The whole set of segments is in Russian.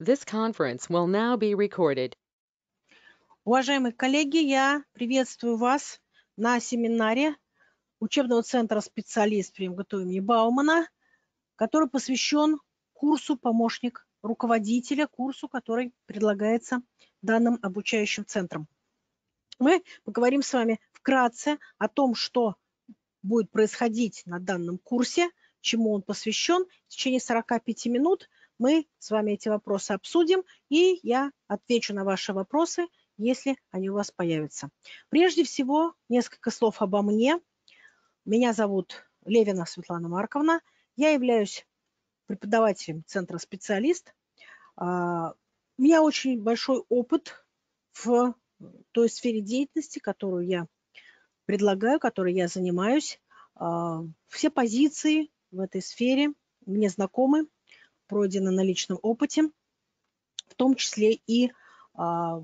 This conference will now be recorded. Уважаемые коллеги, я приветствую вас на семинаре учебного центра «Специалист» при МГТУ имени Баумана, который посвящен курсу «Помощник руководителя», курсу, который предлагается данным обучающим центром. Мы поговорим с вами вкратце о том, что будет происходить на данном курсе, чему он посвящен. В течение 45 минут мы с вами эти вопросы обсудим, и я отвечу на ваши вопросы, если они у вас появятся. Прежде всего, несколько слов обо мне. Меня зовут Левина Светлана Марковна. Я являюсь преподавателем Центра «Специалист». А, у меня очень большой опыт в той сфере деятельности, которую я предлагаю, которой я занимаюсь. А, все позиции в этой сфере мне знакомы пройдено на личном опыте, в том числе и а,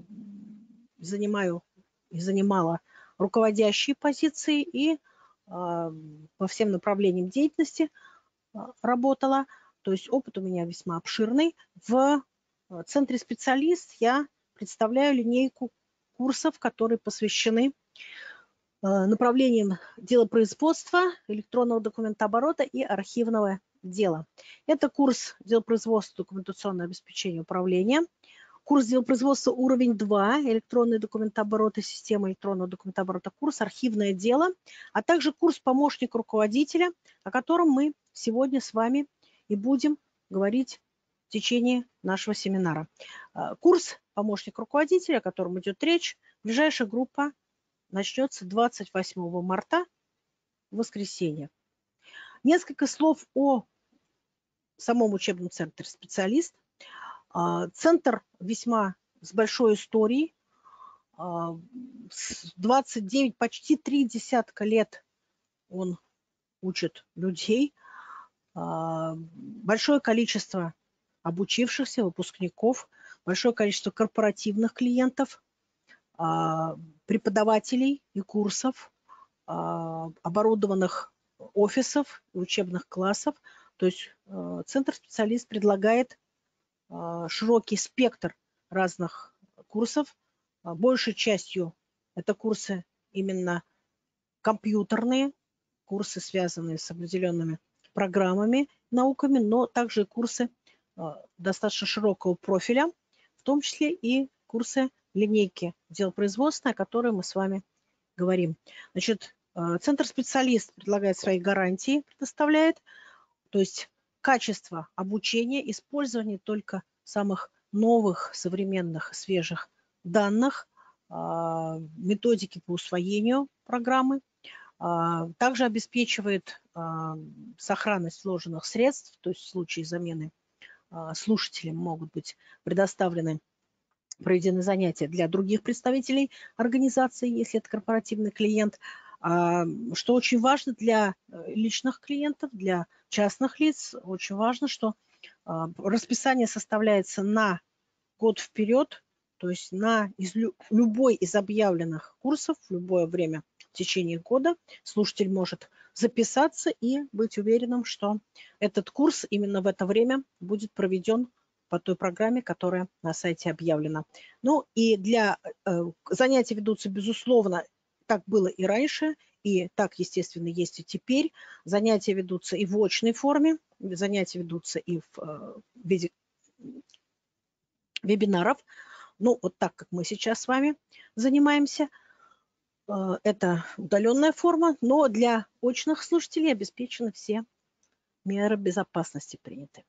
занимаю и занимала руководящие позиции и а, по всем направлениям деятельности а, работала. То есть опыт у меня весьма обширный. В а, центре специалист я представляю линейку курсов, которые посвящены а, направлениям делопроизводства, электронного документооборота и архивного дела. Это курс делопроизводства, документационное обеспечение управления, курс делопроизводства уровень 2, электронный документооборот и система электронного документооборота, курс архивное дело, а также курс помощник руководителя, о котором мы сегодня с вами и будем говорить в течение нашего семинара. А, курс помощник руководителя, о котором идет речь, ближайшая группа начнется 28 марта, воскресенье. Несколько слов о самом учебном центре специалист. А, центр весьма с большой историей. 29, а, почти три десятка лет он учит людей. А, большое количество обучившихся выпускников, большое количество корпоративных клиентов, преподавателей и курсов, оборудованных офисов и учебных классов. То есть э, Центр специалист предлагает э, широкий спектр разных курсов. А большей частью это курсы именно компьютерные, курсы, связанные с определенными программами, науками, но также курсы э, достаточно широкого профиля, в том числе и курсы линейки дел производства, о которой мы с вами говорим. Значит, Центр специалист предлагает свои гарантии, предоставляет, то есть качество обучения, использование только самых новых, современных, свежих данных, а, методики по усвоению программы, а, также обеспечивает а, сохранность вложенных средств, то есть в случае замены слушателям могут быть предоставлены проведены занятия для других представителей организации, если это корпоративный клиент – что очень важно для э, личных клиентов, для частных лиц, очень важно, что а, расписание составляется на год вперед, то есть на из, любой из объявленных курсов в любое время в течение года слушатель может записаться и быть уверенным, что этот курс именно в это время будет проведен по той программе, которая на сайте объявлена. Ну и для э, занятия ведутся, безусловно, так было и раньше, и так, естественно, есть и теперь. Занятия ведутся и в очной форме, занятия ведутся и в э, виде вебинаров. Ну, вот так, как мы сейчас с вами занимаемся. Э, это удаленная форма, но для очных слушателей обеспечены все меры безопасности приняты.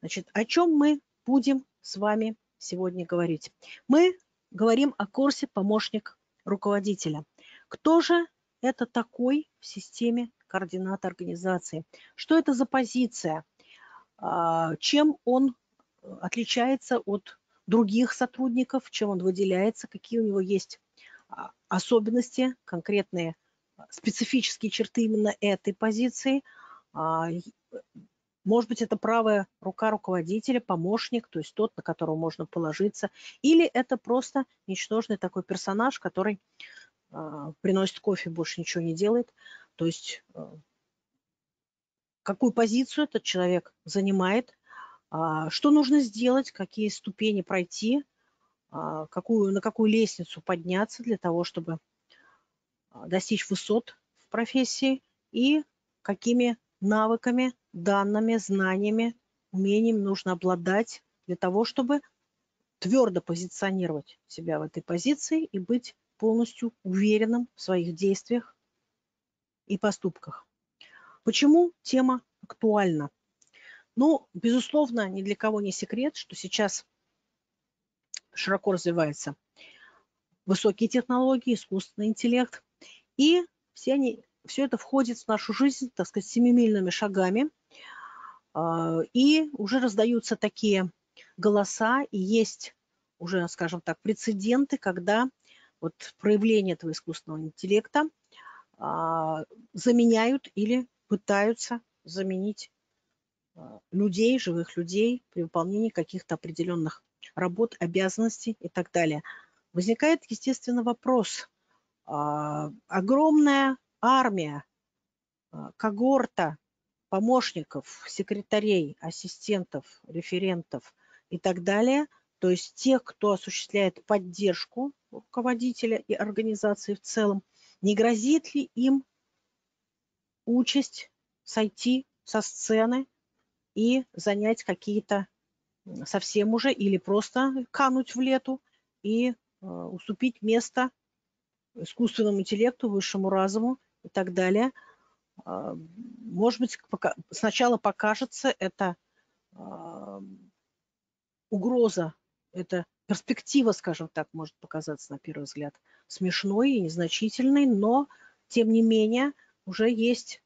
Значит, о чем мы будем с вами сегодня говорить? Мы говорим о курсе «Помощник руководителя». Кто же это такой в системе координат организации? Что это за позиция? А, чем он отличается от других сотрудников, чем он выделяется, какие у него есть а, особенности, конкретные специфические черты именно этой позиции. А, может быть, это правая рука руководителя, помощник, то есть тот, на которого можно положиться. Или это просто ничтожный такой персонаж, который а, приносит кофе, больше ничего не делает. То есть а, какую позицию этот человек занимает, А, что нужно сделать, какие ступени пройти, а, какую, на какую лестницу подняться для того, чтобы а, достичь высот в профессии и какими навыками, данными, знаниями, умениями нужно обладать для того, чтобы твердо позиционировать себя в этой позиции и быть полностью уверенным в своих действиях и поступках. Почему тема актуальна? Ну, безусловно, ни для кого не секрет, что сейчас широко развиваются высокие технологии, искусственный интеллект, и все, они, все это входит в нашу жизнь, так сказать, семимильными шагами, а, и уже раздаются такие голоса, и есть уже, скажем так, прецеденты, когда вот проявление этого искусственного интеллекта а, заменяют или пытаются заменить а, людей, живых людей при выполнении каких-то определенных работ, обязанностей и так далее. Возникает, естественно, вопрос. А, огромная армия, когорта помощников, секретарей, ассистентов, референтов и так далее, то есть тех, кто осуществляет поддержку руководителя и организации в целом, не грозит ли им участь сойти со сцены и занять какие-то совсем уже или просто кануть в лету и э, уступить место искусственному интеллекту, высшему разуму и так далее. Э, может быть, пока, сначала покажется это э, угроза, это перспектива, скажем так, может показаться на первый взгляд смешной и незначительной, но тем не менее уже есть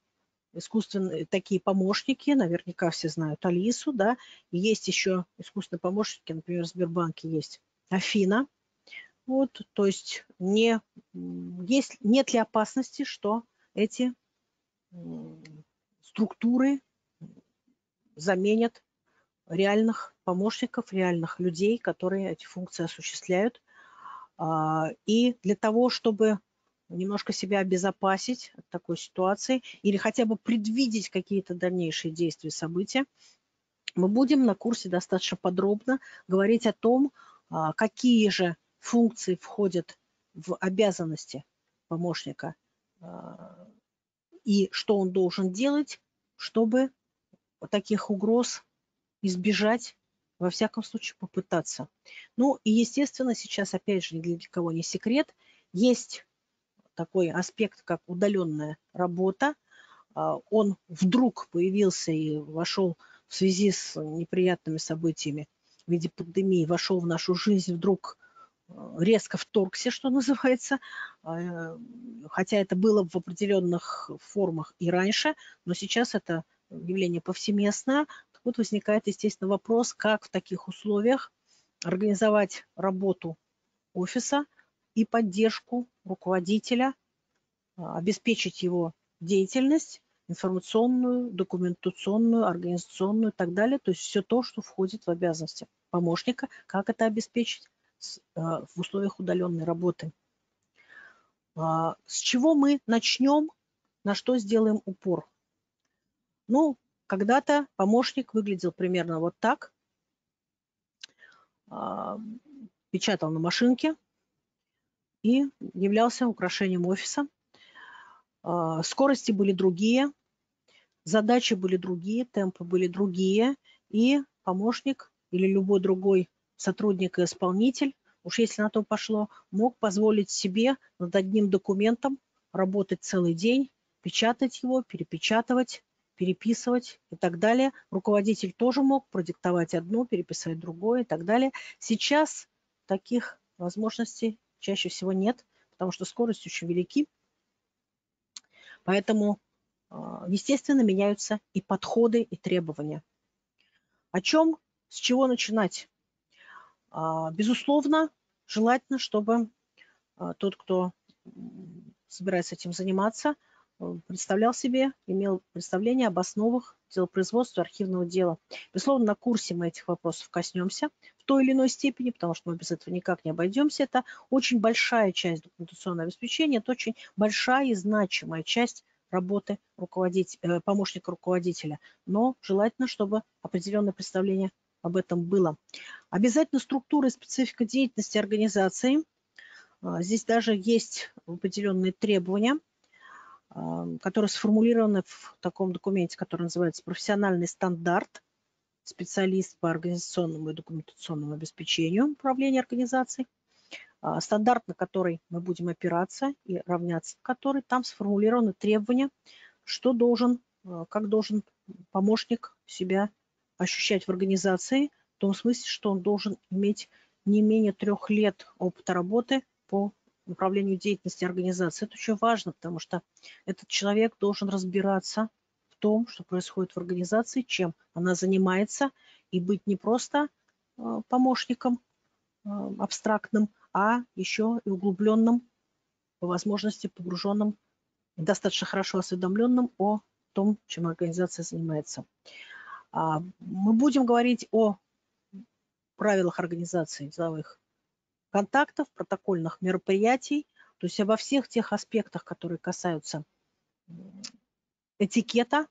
искусственные такие помощники, наверняка все знают Алису, да, и есть еще искусственные помощники, например, в Сбербанке есть Афина, вот, то есть не, есть, нет ли опасности, что эти структуры заменят реальных помощников, реальных людей, которые эти функции осуществляют. А, и для того, чтобы немножко себя обезопасить от такой ситуации или хотя бы предвидеть какие-то дальнейшие действия, события, мы будем на курсе достаточно подробно говорить о том, а, какие же функции входят в обязанности помощника а, и что он должен делать, чтобы таких угроз избежать, во всяком случае попытаться. Ну и, естественно, сейчас, опять же, ни для кого не секрет, есть такой аспект, как удаленная работа. А, он вдруг появился и вошел в связи с неприятными событиями в виде пандемии, вошел в нашу жизнь вдруг а, резко вторгся, что называется, а, хотя это было в определенных формах и раньше, но сейчас это явление повсеместное. Вот возникает, естественно, вопрос, как в таких условиях организовать работу офиса – и поддержку руководителя, а, обеспечить его деятельность информационную, документационную, организационную и так далее. То есть все то, что входит в обязанности помощника, как это обеспечить а, в условиях удаленной работы. А, с чего мы начнем, на что сделаем упор? Ну, когда-то помощник выглядел примерно вот так. Печатал на машинке, и являлся украшением офиса. А, скорости были другие, задачи были другие, темпы были другие, и помощник или любой другой сотрудник и исполнитель, уж если на то пошло, мог позволить себе над одним документом работать целый день, печатать его, перепечатывать, переписывать и так далее. Руководитель тоже мог продиктовать одно, переписать другое и так далее. Сейчас таких возможностей чаще всего нет, потому что скорости очень велики. Поэтому, а, естественно, меняются и подходы, и требования. О чем, с чего начинать? А, безусловно, желательно, чтобы а, тот, кто собирается этим заниматься, представлял себе, имел представление об основах делопроизводства архивного дела. Безусловно, на курсе мы этих вопросов коснемся в той или иной степени, потому что мы без этого никак не обойдемся. Это очень большая часть документационного обеспечения, это очень большая и значимая часть работы руководить, э, помощника руководителя, но желательно, чтобы определенное представление об этом было. Обязательно структура и специфика деятельности организации. А, здесь даже есть определенные требования, которые сформулированы в таком документе, который называется «Профессиональный стандарт. Специалист по организационному и документационному обеспечению управления организацией». А, стандарт, на который мы будем опираться и равняться который, там сформулированы требования, что должен, как должен помощник себя ощущать в организации, в том смысле, что он должен иметь не менее трех лет опыта работы по управлению деятельности организации. Это очень важно, потому что этот человек должен разбираться в том, что происходит в организации, чем она занимается, и быть не просто э, помощником э, абстрактным, а еще и углубленным, по возможности погруженным, достаточно хорошо осведомленным о том, чем организация занимается. А, мы будем говорить о правилах организации деловых контактов, протокольных мероприятий, то есть обо всех тех аспектах, которые касаются этикета.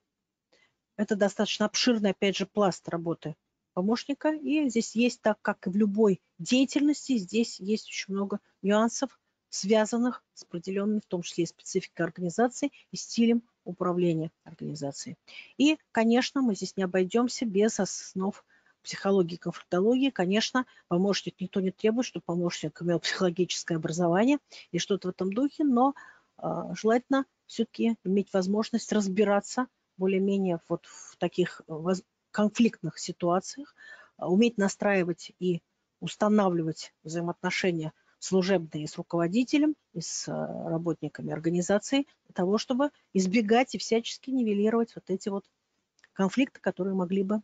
Это достаточно обширный, опять же, пласт работы помощника. И здесь есть, так как и в любой деятельности, здесь есть очень много нюансов, связанных с определенной, в том числе и спецификой организации и стилем управления организацией. И, конечно, мы здесь не обойдемся без основ психологии и конфликтологии. Конечно, помощник никто не требует, чтобы помощник имел психологическое образование и что-то в этом духе, но э, желательно все-таки иметь возможность разбираться более-менее вот в таких конфликтных ситуациях, уметь настраивать и устанавливать взаимоотношения служебные с руководителем и с э, работниками организации для того, чтобы избегать и всячески нивелировать вот эти вот конфликты, которые могли бы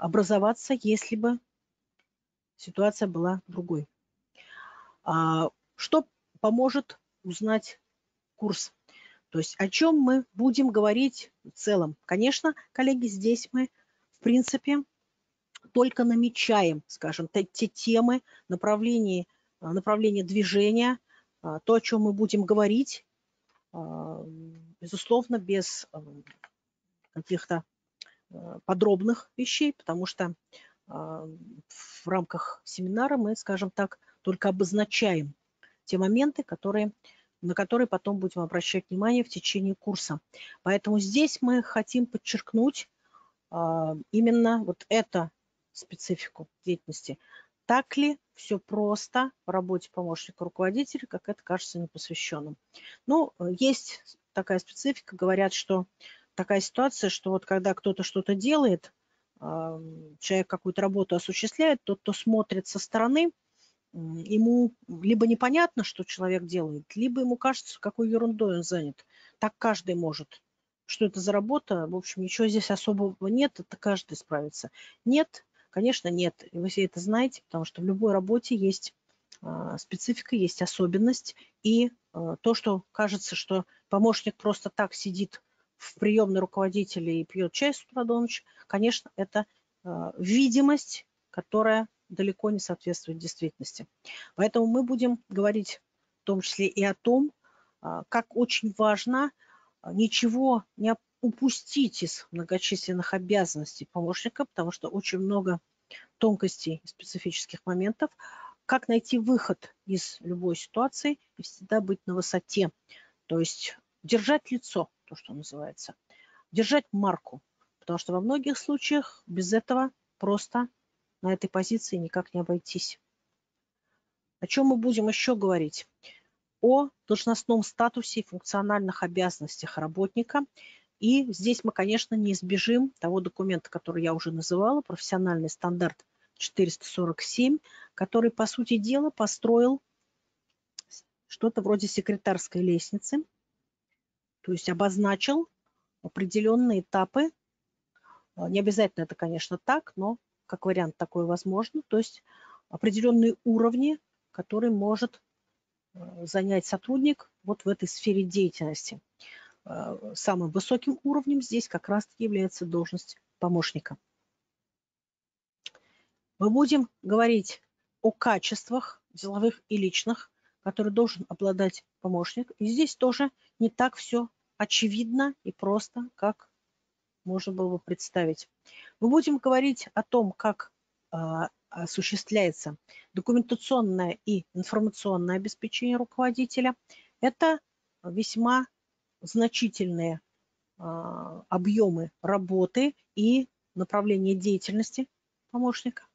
образоваться, если бы ситуация была другой. А, что поможет узнать курс? То есть о чем мы будем говорить в целом? Конечно, коллеги, здесь мы, в принципе, только намечаем, скажем, те темы, направления направление движения, а, то, о чем мы будем говорить, а, безусловно, без каких-то подробных вещей, потому что в рамках семинара мы, скажем так, только обозначаем те моменты, которые, на которые потом будем обращать внимание в течение курса. Поэтому здесь мы хотим подчеркнуть именно вот эту специфику деятельности так ли все просто в работе помощника руководителя, как это кажется непосвященным. Ну, есть такая специфика, говорят, что такая ситуация, что вот когда кто-то что-то делает, человек какую-то работу осуществляет, тот, кто смотрит со стороны, ему либо непонятно, что человек делает, либо ему кажется, какой ерундой он занят. Так каждый может. Что это за работа? В общем, ничего здесь особого нет, это каждый справится. Нет, Конечно, нет. И вы все это знаете, потому что в любой работе есть а, специфика, есть особенность. И а, то, что кажется, что помощник просто так сидит в приемной руководителя и пьет чай с утра до ночи, конечно, это а, видимость, которая далеко не соответствует действительности. Поэтому мы будем говорить в том числе и о том, как очень важно ничего не упустить из многочисленных обязанностей помощника, потому что очень много тонкостей и специфических моментов, как найти выход из любой ситуации и всегда быть на высоте. То есть держать лицо, то, что называется, держать марку, потому что во многих случаях без этого просто на этой позиции никак не обойтись. О чем мы будем еще говорить? О должностном статусе и функциональных обязанностях работника и здесь мы, конечно, не избежим того документа, который я уже называла, профессиональный стандарт 447, который, по сути дела, построил что-то вроде секретарской лестницы, то есть обозначил определенные этапы. А, не обязательно это, конечно, так, но как вариант такой возможно. То есть определенные уровни, которые может э, занять сотрудник вот в этой сфере деятельности. Э, самым высоким уровнем здесь как раз является должность помощника. Мы будем говорить о качествах деловых и личных, которые должен обладать помощник. И здесь тоже не так все очевидно и просто, как можно было бы представить. Мы будем говорить о том, как а, осуществляется документационное и информационное обеспечение руководителя. Это весьма значительные а, объемы работы и направления деятельности помощника.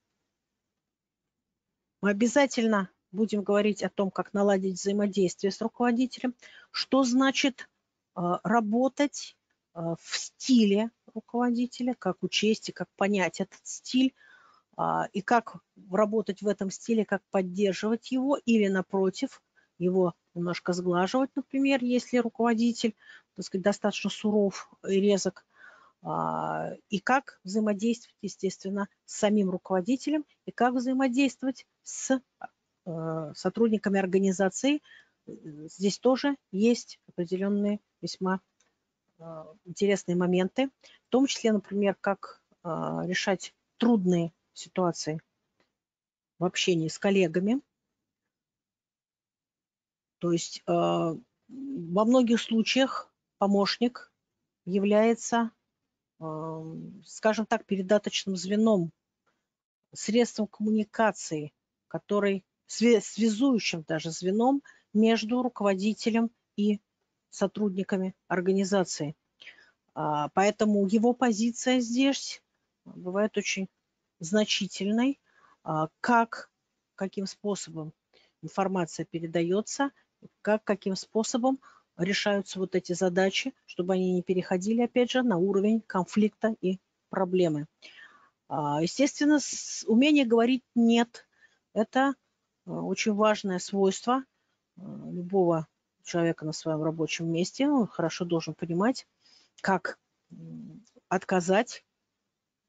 Мы обязательно будем говорить о том, как наладить взаимодействие с руководителем, что значит работать а, в стиле руководителя, как учесть и как понять этот стиль, а, и как работать в этом стиле, как поддерживать его или, напротив, его немножко сглаживать, например, если руководитель, так сказать, достаточно суров и резок, и как взаимодействовать, естественно, с самим руководителем, и как взаимодействовать с сотрудниками организации. Здесь тоже есть определенные весьма э, интересные моменты, в том числе, например, как э, решать трудные ситуации в общении с коллегами. То есть во многих случаях помощник является, скажем так, передаточным звеном, средством коммуникации, который связующим даже звеном между руководителем и сотрудниками организации. А, поэтому его позиция здесь бывает очень значительной. А, как, каким способом информация передается, как, каким способом решаются вот эти задачи, чтобы они не переходили, опять же, на уровень конфликта и проблемы. А, естественно, умение говорить «нет» – это очень важное свойство любого человека на своем рабочем месте. Он хорошо должен понимать, как отказать,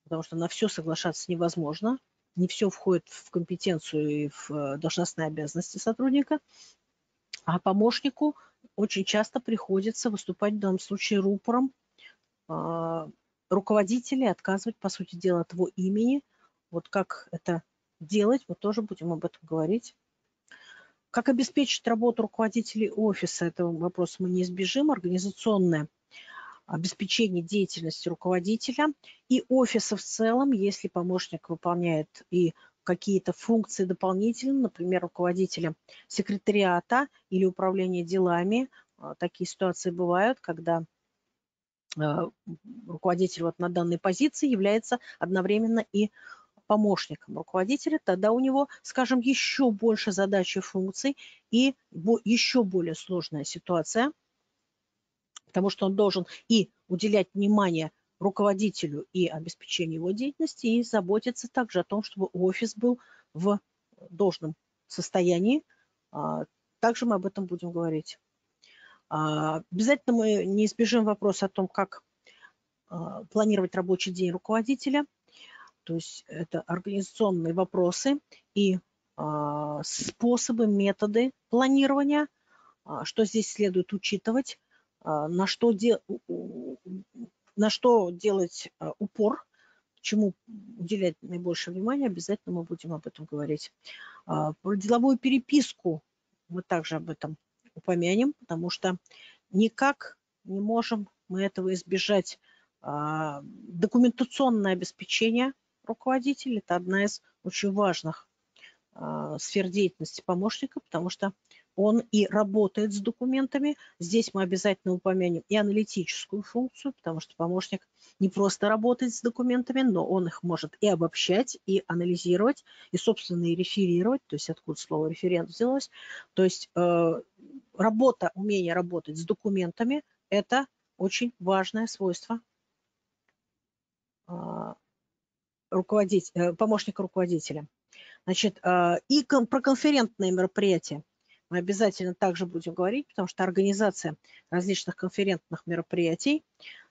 потому что на все соглашаться невозможно. Не все входит в компетенцию и в э, должностные обязанности сотрудника. А помощнику очень часто приходится выступать в данном случае рупором руководителей, отказывать, по сути дела, от его имени. Вот как это делать, мы тоже будем об этом говорить. Как обеспечить работу руководителей офиса, этого вопроса мы не избежим, организационное обеспечение деятельности руководителя и офиса в целом, если помощник выполняет и какие-то функции дополнительные, например, руководителя секретариата или управления делами. А, такие ситуации бывают, когда а, руководитель вот на данной позиции является одновременно и помощником руководителя, тогда у него, скажем, еще больше задач и функций и еще более сложная ситуация, потому что он должен и уделять внимание руководителю и обеспечению его деятельности, и заботиться также о том, чтобы офис был в должном состоянии. А, также мы об этом будем говорить. А, обязательно мы не избежим вопроса о том, как а, планировать рабочий день руководителя – то есть это организационные вопросы и а, способы, методы планирования, а, что здесь следует учитывать, а, на, что де, на что делать упор, чему уделять наибольшее внимание, обязательно мы будем об этом говорить. Про деловую переписку мы также об этом упомянем, потому что никак не можем мы этого избежать. Документационное обеспечение – руководитель. Это одна из очень важных э, сфер деятельности помощника, потому что он и работает с документами. Здесь мы обязательно упомянем и аналитическую функцию, потому что помощник не просто работает с документами, но он их может и обобщать, и анализировать, и, собственно, и реферировать, то есть откуда слово референт взялось. То есть э, работа, умение работать с документами – это очень важное свойство э, руководитель, э, помощника руководителя. Значит, э, и про конферентные мероприятия мы обязательно также будем говорить, потому что организация различных конферентных мероприятий,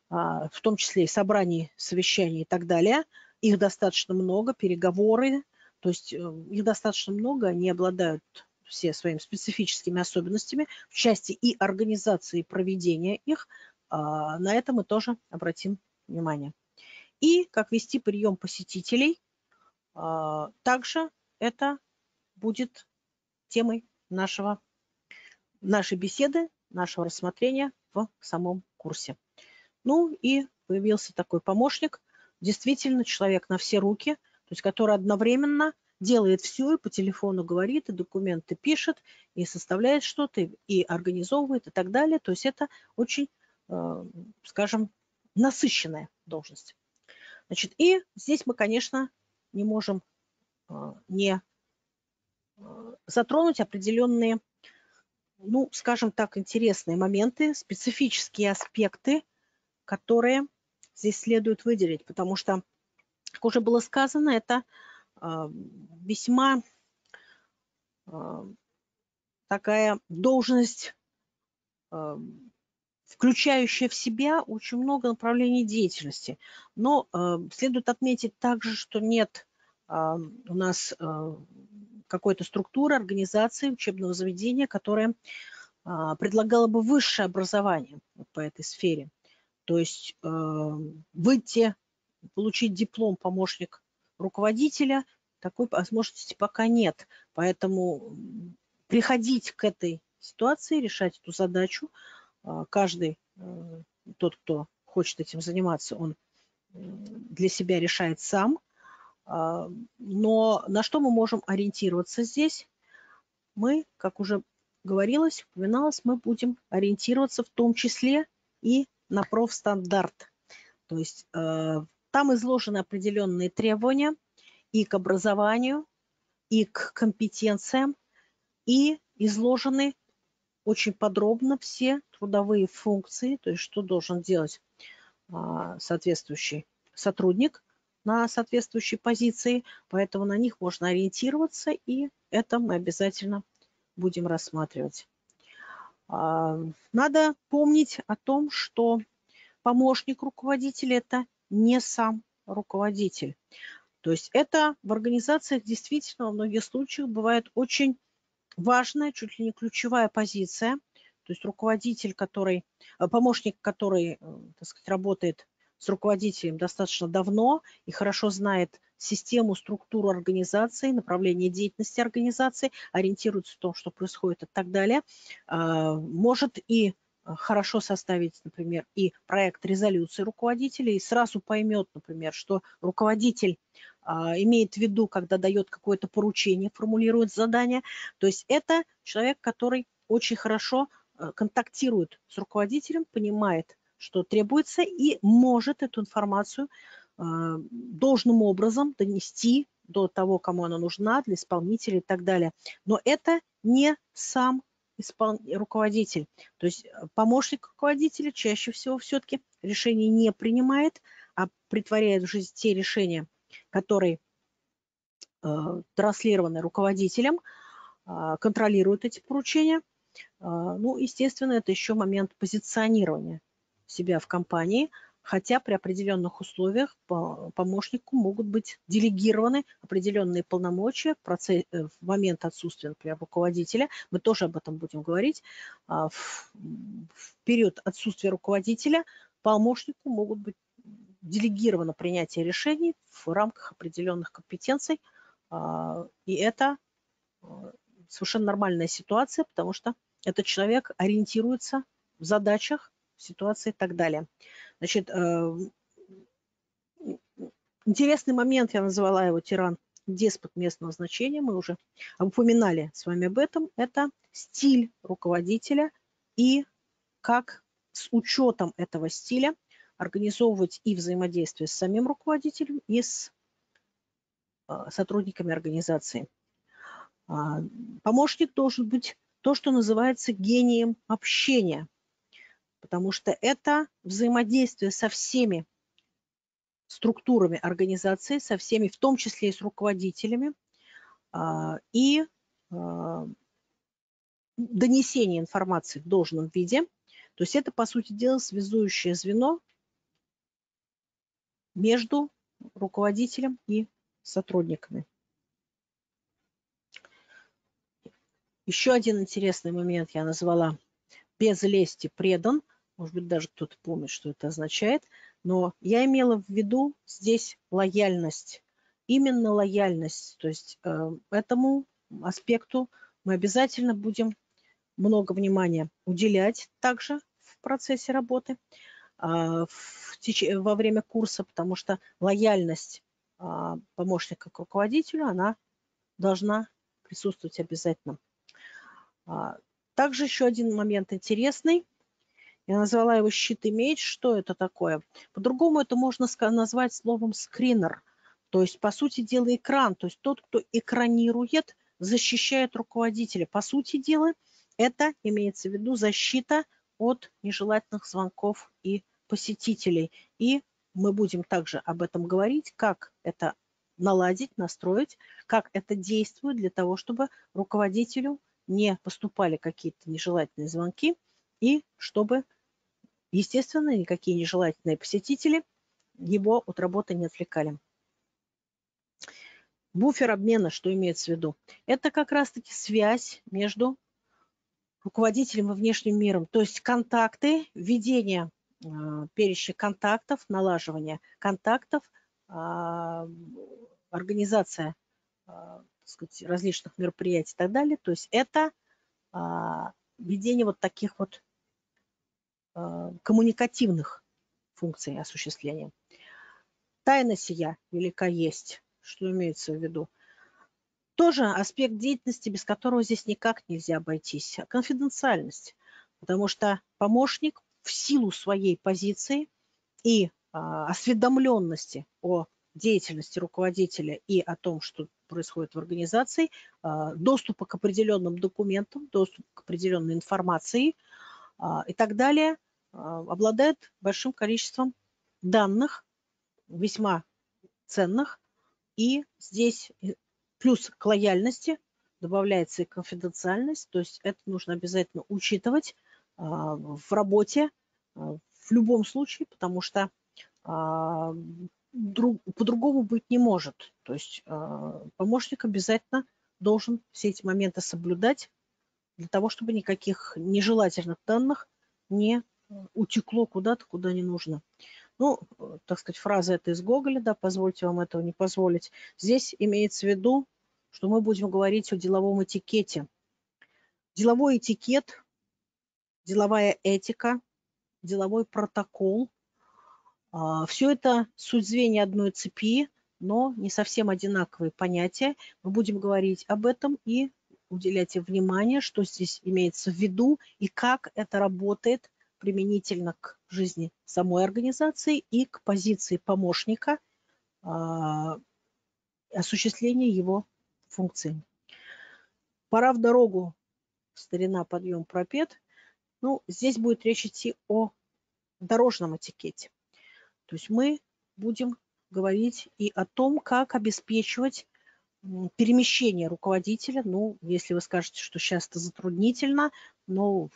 а, в том числе и собраний, совещаний и так далее, их достаточно много, переговоры, то есть э, их достаточно много, они обладают все своими специфическими особенностями в части и организации проведения их. А, на это мы тоже обратим внимание и как вести прием посетителей. А, также это будет темой нашего, нашей беседы, нашего рассмотрения в самом курсе. Ну и появился такой помощник, действительно человек на все руки, то есть который одновременно делает все и по телефону говорит, и документы пишет, и составляет что-то, и организовывает, и так далее. То есть это очень, э, скажем, насыщенная должность. Значит, и здесь мы, конечно, не можем э, не э, затронуть определенные, ну, скажем так, интересные моменты, специфические аспекты, которые здесь следует выделить, потому что, как уже было сказано, это а, весьма а, такая должность, а, включающая в себя очень много направлений деятельности. Но следует отметить также, что нет у нас какой-то структуры, организации, учебного заведения, которая предлагала бы высшее образование по этой сфере. То есть выйти, получить диплом помощник руководителя такой возможности пока нет. Поэтому приходить к этой ситуации, решать эту задачу, каждый, э, тот, кто хочет этим заниматься, он для себя решает сам. А, но на что мы можем ориентироваться здесь? Мы, как уже говорилось, упоминалось, мы будем ориентироваться в том числе и на профстандарт. То есть э, там изложены определенные требования и к образованию, и к компетенциям, и изложены очень подробно все трудовые функции, то есть что должен делать а, соответствующий сотрудник на соответствующей позиции, поэтому на них можно ориентироваться, и это мы обязательно будем рассматривать. А, надо помнить о том, что помощник руководителя – это не сам руководитель. То есть это в организациях действительно в многих случаях бывает очень важная, чуть ли не ключевая позиция. То есть руководитель, который, э, помощник, который, э, так сказать, работает с руководителем достаточно давно и хорошо знает систему, структуру организации, направление деятельности организации, ориентируется в том, что происходит и так далее, э, может и Э, хорошо составить, например, и проект резолюции руководителя, и сразу поймет, например, что руководитель а, имеет в виду, когда дает какое-то поручение, формулирует задание. То есть это человек, который очень хорошо а, контактирует с руководителем, понимает, что требуется, и может эту информацию а, должным образом донести до того, кому она нужна, для исполнителя и так далее. Но это не сам испол... руководитель. То есть э, помощник руководителя чаще всего все-таки решение не принимает, а притворяет в жизнь те решения, которые э, транслированы руководителем, э, контролирует эти поручения. Э, ну, естественно, это еще момент позиционирования себя в компании – хотя при определенных условиях помощнику могут быть делегированы определенные полномочия в, процесс, в момент отсутствия, например, руководителя. Мы тоже об этом будем говорить. А, в, в период отсутствия руководителя помощнику могут быть делегировано принятие решений в рамках определенных компетенций. А, и это э, совершенно нормальная ситуация, потому что этот человек ориентируется в задачах, в ситуации и так далее. Значит, э, интересный момент, я назвала его тиран деспот местного значения, мы уже упоминали с вами об этом, это стиль руководителя и как с учетом этого стиля организовывать и взаимодействие с самим руководителем, и с э, сотрудниками организации. А, помощник должен быть то, что называется гением общения потому что это взаимодействие со всеми структурами организации, со всеми, в том числе и с руководителями, а, и а, донесение информации в должном виде. То есть это, по сути дела, связующее звено между руководителем и сотрудниками. Еще один интересный момент я назвала «без лести предан», может быть, даже кто-то помнит, что это означает, но я имела в виду здесь лояльность, именно лояльность, то есть э, этому аспекту мы обязательно будем много внимания уделять также в процессе работы в теч... во время курса, потому что лояльность а, помощника к руководителю, она должна присутствовать обязательно. А, также еще один момент интересный. Я назвала его щит и меч. Что это такое? По-другому это можно назвать словом скринер. То есть, по сути дела, экран. То есть тот, кто экранирует, защищает руководителя. По сути дела, это имеется в виду защита от нежелательных звонков и посетителей. И мы будем также об этом говорить, как это наладить, настроить, как это действует для того, чтобы руководителю не поступали какие-то нежелательные звонки и чтобы, естественно, никакие нежелательные посетители его от работы не отвлекали. Буфер обмена, что имеется в виду? Это как раз-таки связь между руководителем и внешним миром, то есть контакты, введение э, перечня контактов, налаживание контактов, э, организация э, сказать, различных мероприятий и так далее. То есть это а, ведение вот таких вот а, коммуникативных функций осуществления. Тайна сия велика есть, что имеется в виду. Тоже аспект деятельности, без которого здесь никак нельзя обойтись. Конфиденциальность. Потому что помощник в силу своей позиции и а, осведомленности о деятельности руководителя и о том, что происходит в организации, а, доступа к определенным документам, доступ к определенной информации а, и так далее, а, обладает большим количеством данных, весьма ценных. И здесь плюс к лояльности добавляется и конфиденциальность, то есть это нужно обязательно учитывать в работе в любом случае, потому что друг, по-другому быть не может. То есть помощник обязательно должен все эти моменты соблюдать для того, чтобы никаких нежелательных данных не утекло куда-то, куда не нужно. Ну, так сказать, фраза это из Гоголя, да, позвольте вам этого не позволить. Здесь имеется в виду, что мы будем говорить о деловом этикете. Деловой этикет, деловая этика, деловой протокол а, Все это суть звенья одной цепи, но не совсем одинаковые понятия. Мы будем говорить об этом и уделять им внимание, что здесь имеется в виду и как это работает применительно к жизни самой организации и к позиции помощника а, осуществления его функций. Пора в дорогу, старина, подъем, пропет. Ну, здесь будет речь идти о дорожном этикете. То есть мы будем говорить и о том, как обеспечивать перемещение руководителя. Ну, если вы скажете, что сейчас это затруднительно, но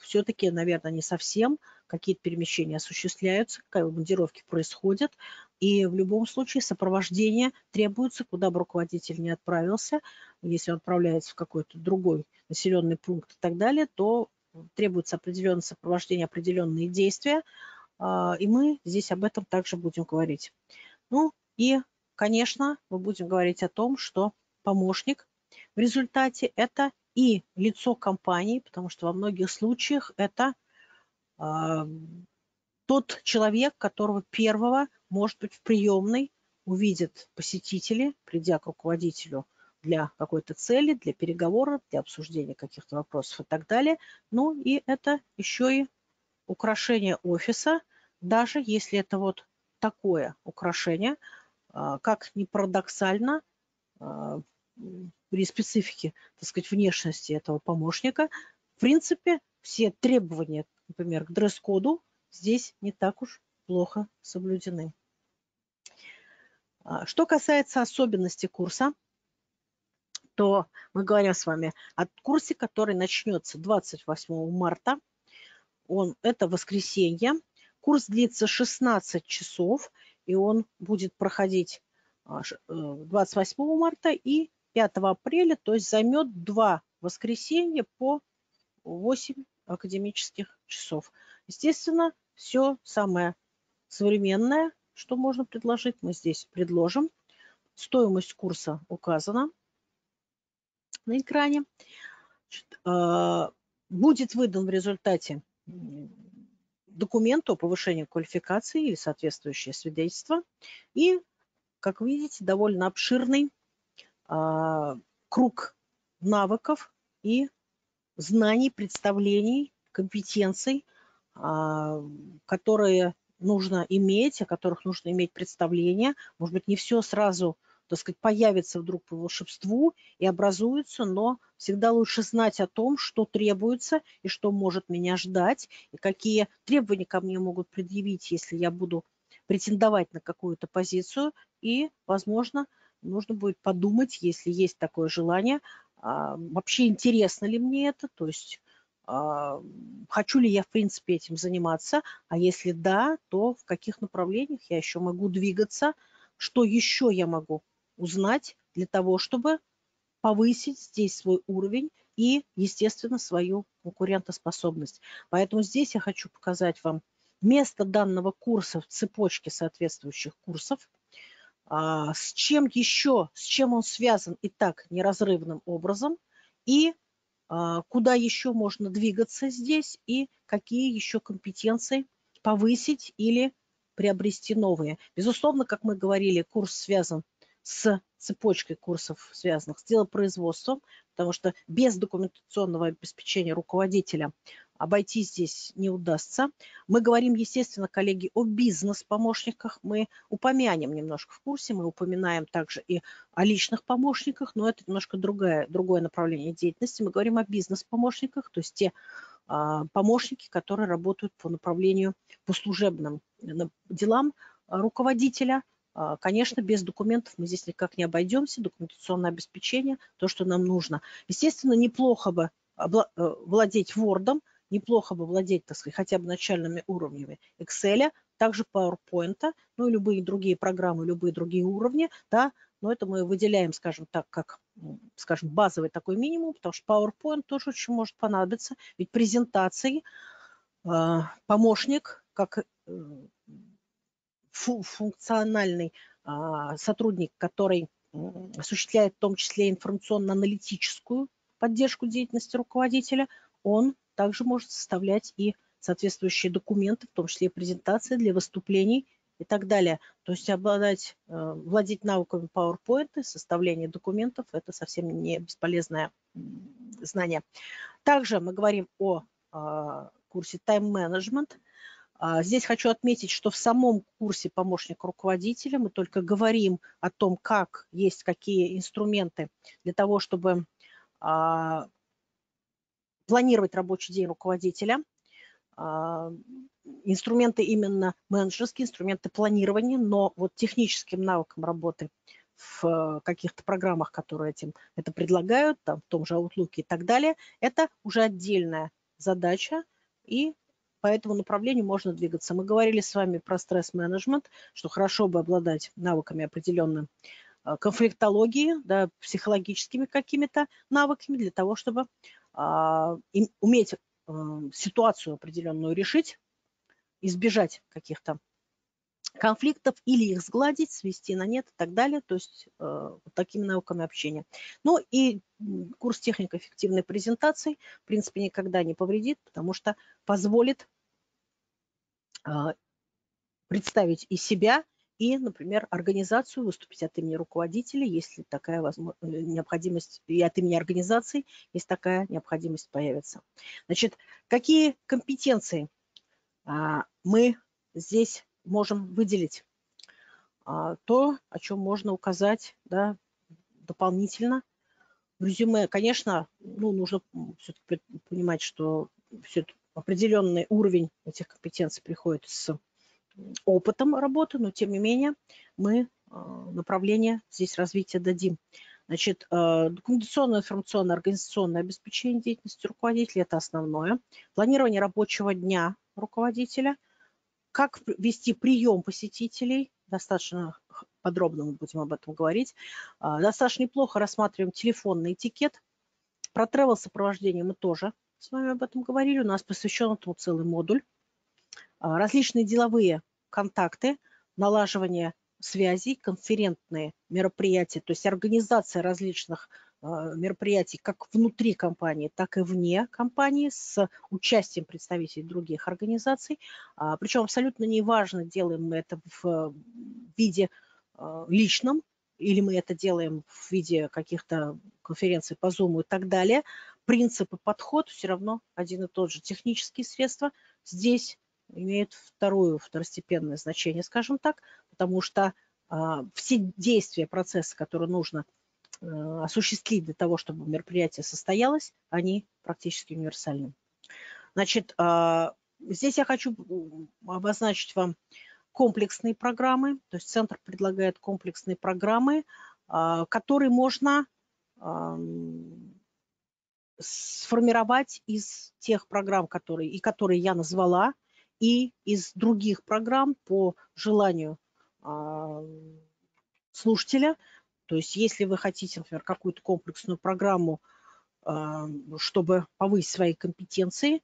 все-таки, наверное, не совсем. Какие-то перемещения осуществляются, командировки происходят. И в любом случае сопровождение требуется, куда бы руководитель не отправился. Если он отправляется в какой-то другой населенный пункт и так далее, то требуется определенное сопровождение, определенные действия. А, и мы здесь об этом также будем говорить. Ну и, конечно, мы будем говорить о том, что помощник в результате это и лицо компании, потому что во многих случаях это э, тот человек, которого первого, может быть, в приемной увидят посетители, придя к руководителю для какой-то цели, для переговоров, для обсуждения каких-то вопросов и так далее. Ну и это еще и украшение офиса, даже если это вот такое украшение, как ни парадоксально, а, при специфике, так сказать, внешности этого помощника, в принципе, все требования, например, к дресс-коду здесь не так уж плохо соблюдены. А, что касается особенностей курса, то мы говорим с вами о курсе, который начнется 28 марта. Он, это воскресенье, Курс длится 16 часов, и он будет проходить 28 а, э, марта и 5 апреля, то есть займет два воскресенья по 8 академических часов. Естественно, все самое современное, что можно предложить, мы здесь предложим. Стоимость курса указана на экране. А, будет выдан в результате документ о повышении квалификации или соответствующее свидетельство. И, как видите, довольно обширный а, круг навыков и знаний, представлений, компетенций, а, которые нужно иметь, о которых нужно иметь представление. Может быть, не все сразу так сказать, появится вдруг по волшебству и образуется, но всегда лучше знать о том, что требуется и что может меня ждать, и какие требования ко мне могут предъявить, если я буду претендовать на какую-то позицию, и, возможно, нужно будет подумать, если есть такое желание, а, вообще интересно ли мне это, то есть а, хочу ли я, в принципе, этим заниматься, а если да, то в каких направлениях я еще могу двигаться, что еще я могу узнать для того, чтобы повысить здесь свой уровень и, естественно, свою конкурентоспособность. Поэтому здесь я хочу показать вам место данного курса в цепочке соответствующих курсов, а, с чем еще, с чем он связан и так неразрывным образом, и а, куда еще можно двигаться здесь, и какие еще компетенции повысить или приобрести новые. Безусловно, как мы говорили, курс связан с цепочкой курсов, связанных с делопроизводством, потому что без документационного обеспечения руководителя обойти здесь не удастся. Мы говорим, естественно, коллеги, о бизнес-помощниках. Мы упомянем немножко в курсе, мы упоминаем также и о личных помощниках, но это немножко другое, другое направление деятельности. Мы говорим о бизнес-помощниках, то есть те а, помощники, которые работают по направлению, по служебным делам руководителя, а, конечно, без документов мы здесь никак не обойдемся. Документационное обеспечение, то, что нам нужно. Естественно, неплохо бы э, владеть Word, неплохо бы владеть, так сказать, хотя бы начальными уровнями Excel, также PowerPoint, ну и любые другие программы, любые другие уровни, да, но это мы выделяем, скажем так, как, скажем, базовый такой минимум, потому что PowerPoint тоже очень может понадобиться, ведь презентации, а, помощник, как э, функциональный а, сотрудник, который осуществляет в том числе информационно-аналитическую поддержку деятельности руководителя, он также может составлять и соответствующие документы, в том числе и презентации для выступлений и так далее. То есть обладать, э, владеть навыками PowerPoint, составление документов – это совсем не бесполезное знание. Также мы говорим о а, курсе а, здесь хочу отметить, что в самом курсе помощник руководителя мы только говорим о том, как есть какие инструменты для того, чтобы а, планировать рабочий день руководителя. А, инструменты именно менеджерские, инструменты планирования, но вот техническим навыкам работы в каких-то программах, которые этим это предлагают, там, в том же Outlook и так далее, это уже отдельная задача, и по этому направлению можно двигаться. Мы говорили с вами про стресс-менеджмент, что хорошо бы обладать навыками определенным а, конфликтологии, да, психологическими какими-то навыками для того, чтобы а, им, уметь а, ситуацию определенную решить, избежать каких-то конфликтов или их сгладить, свести на нет и так далее, то есть э, такими науками общения. Ну и курс техника эффективной презентации, в принципе, никогда не повредит, потому что позволит э, представить и себя, и, например, организацию, выступить от имени руководителя, если такая возможность, э, необходимость, и от имени организации, если такая необходимость появится. Значит, какие компетенции а, мы здесь можем выделить а, то, о чем можно указать да, дополнительно в резюме. Конечно, ну, нужно все-таки понимать, что все определенный уровень этих компетенций приходит с опытом работы, но тем не менее мы а, направление здесь развития дадим. Значит, а, документационное, информационное, организационное обеспечение деятельности руководителя – это основное. Планирование рабочего дня руководителя – как вести прием посетителей, достаточно подробно мы будем об этом говорить. А, достаточно неплохо рассматриваем телефонный этикет. Про travel сопровождение мы тоже с вами об этом говорили. У нас посвящен этому целый модуль. А, различные деловые контакты, налаживание связей, конферентные мероприятия, то есть организация различных мероприятий как внутри компании, так и вне компании с участием представителей других организаций. А, Причем абсолютно неважно, делаем мы это в виде а, личном, или мы это делаем в виде каких-то конференций по Zoom и так далее. Принцип и подход все равно один и тот же. Технические средства здесь имеют второе, второстепенное значение, скажем так, потому что все действия, процессы, которые нужно осуществить для того, чтобы мероприятие состоялось, они практически универсальны. Значит, а, здесь я хочу обозначить вам комплексные программы, то есть центр предлагает комплексные программы, а, которые можно сформировать из тех программ, которые, и которые я назвала, и из других программ по желанию а, слушателя, то есть если вы хотите, например, какую-то комплексную программу, а, чтобы повысить свои компетенции,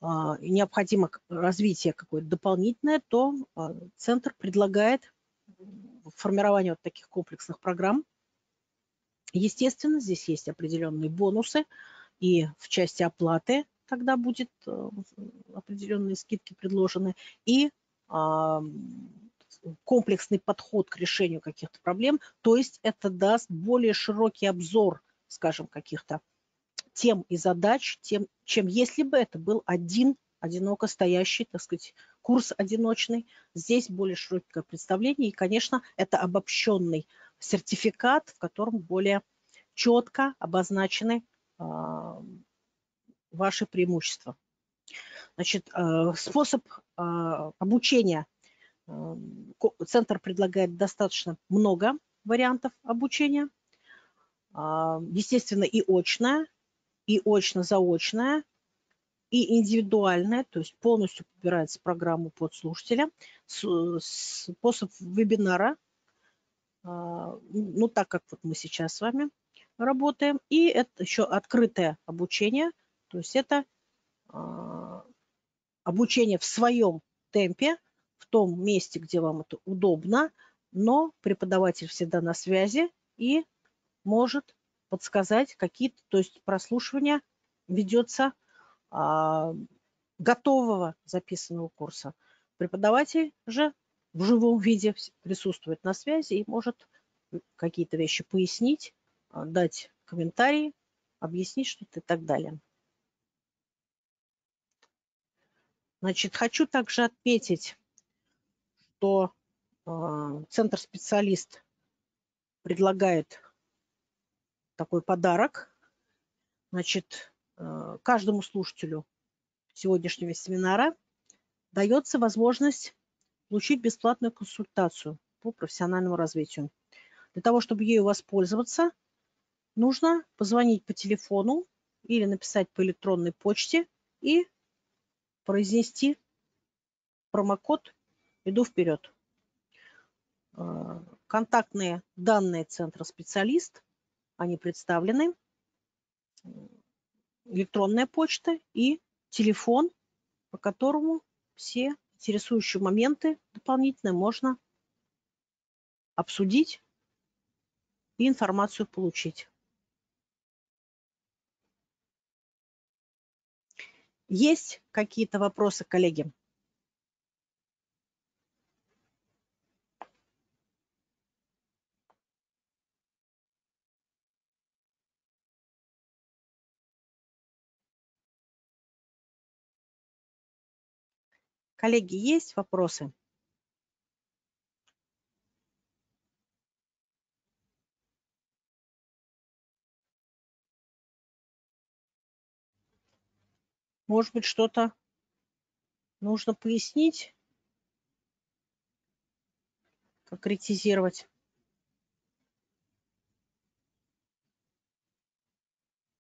а, и необходимо развитие какое-то дополнительное, то а, центр предлагает формирование вот таких комплексных программ. Естественно, здесь есть определенные бонусы, и в части оплаты тогда будет определенные скидки предложены, и комплексный подход к решению каких-то проблем, то есть это даст более широкий обзор, скажем, каких-то тем и задач, тем, чем если бы это был один одиноко стоящий, так сказать, курс одиночный. Здесь более широкое представление, и, конечно, это обобщенный сертификат, в котором более четко обозначены э, ваши преимущества. Значит, э, способ э, обучения Центр предлагает достаточно много вариантов обучения. А, естественно, и очное, и очно-заочное, и индивидуальное, то есть полностью подбирается программу под слушателя. Способ вебинара, а, ну так как вот мы сейчас с вами работаем. И это еще открытое обучение, то есть это а, обучение в своем темпе, в том месте, где вам это удобно, но преподаватель всегда на связи и может подсказать какие-то, то есть прослушивание ведется а, готового записанного курса. Преподаватель же в живом виде присутствует на связи и может какие-то вещи пояснить, а, дать комментарии, объяснить что-то и так далее. Значит, хочу также отметить, что а, центр-специалист предлагает такой подарок. Значит, а, каждому слушателю сегодняшнего семинара дается возможность получить бесплатную консультацию по профессиональному развитию. Для того, чтобы ею воспользоваться, нужно позвонить по телефону или написать по электронной почте и произнести промокод Иду вперед. А, контактные данные центра специалист, они представлены. Электронная почта и телефон, по которому все интересующие моменты дополнительно можно обсудить и информацию получить. Есть какие-то вопросы, коллеги? Коллеги, есть вопросы? Может быть, что-то нужно пояснить, конкретизировать?